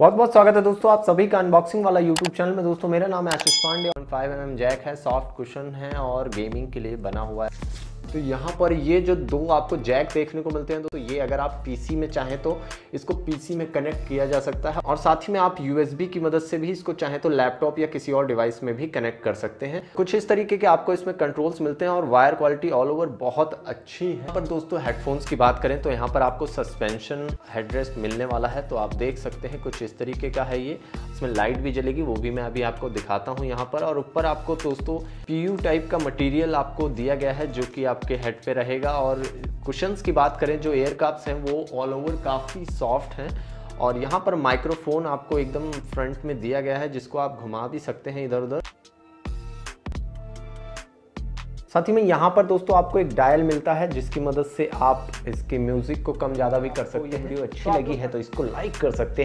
बहुत बहुत स्वागत है दोस्तों आप सभी का अनबॉक्सिंग वाला यूट्यूब चैनल में। दोस्तों, मेरा नाम है Ashish Pandey five M jack है सॉफ्ट कुशन है और गेमिंग के लिए बना हुआ है। तो यहाँ पर ये जो दो आपको जैक देखने को मिलते हैं तो ये अगर आप पीसी में चाहें तो इसको पीसी में कनेक्ट किया जा सकता है और साथ ही में आप यूएसबी की मदद से भी इसको चाहें तो लैपटॉप या किसी और डिवाइस में भी कनेक्ट कर सकते हैं। कुछ इस तरीके के आपको इसमें कंट्रोल्स मिलते हैं और वायर क्वालिटी ऑल ओवर बहुत अच्छी है। पर दोस्तों हेडफोन्स की बात करें तो यहाँ पर आपको सस्पेंशन हेडरेस्ट मिलने वाला है तो आप देख सकते हैं कुछ इस तरीके का है ये। इसमें लाइट भी जलेगी वो भी मैं अभी आपको दिखाता हूँ यहाँ पर। और ऊपर आपको दोस्तों पीयू टाइप का मटीरियल आपको दिया गया है जो कि आपके हेड पे रहेगा। और कुशंस की बात करें जो एयर कप्स हैं वो ऑल ओवर काफ़ी सॉफ्ट हैं। और यहाँ पर माइक्रोफोन आपको एकदम फ्रंट में दिया गया है जिसको आप घुमा भी सकते हैं इधर उधर साथ ही में यहाँ पर दोस्तों आपको एक डायल मिलता है जिसकी मदद से आप इसके म्यूज़िक को कम ज़्यादा भी कर सकते हैं। वीडियो अच्छी लगी है तो इसको लाइक कर सकते हैं।